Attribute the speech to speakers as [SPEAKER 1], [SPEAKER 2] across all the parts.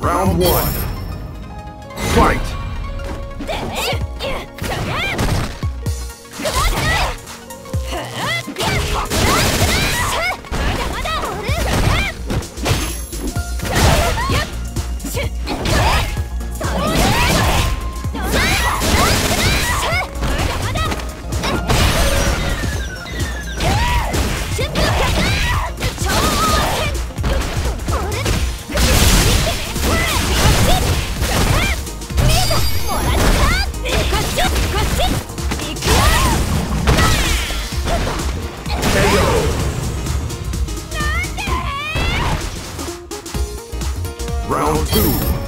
[SPEAKER 1] Round one. Fight! Round two.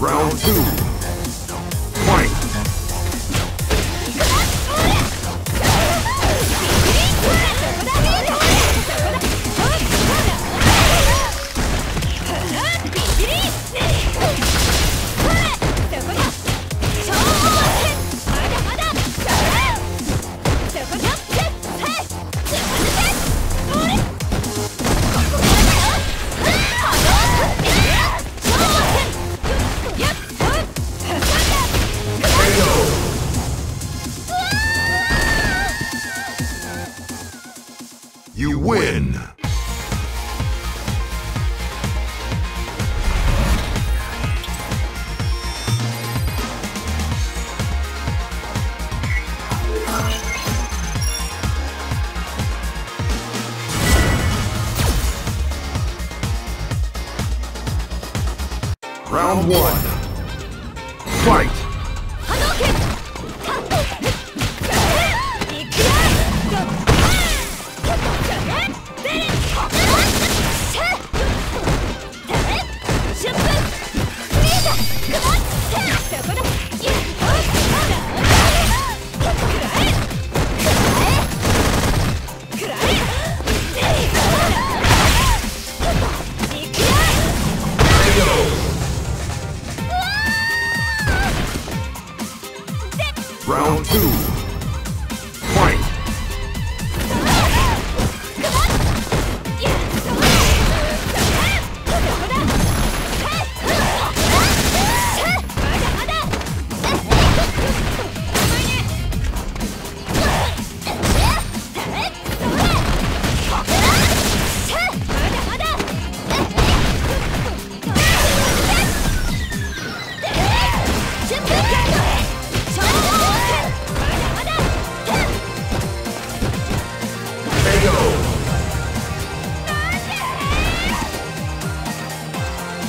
[SPEAKER 1] Round two. One.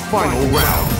[SPEAKER 1] Final round.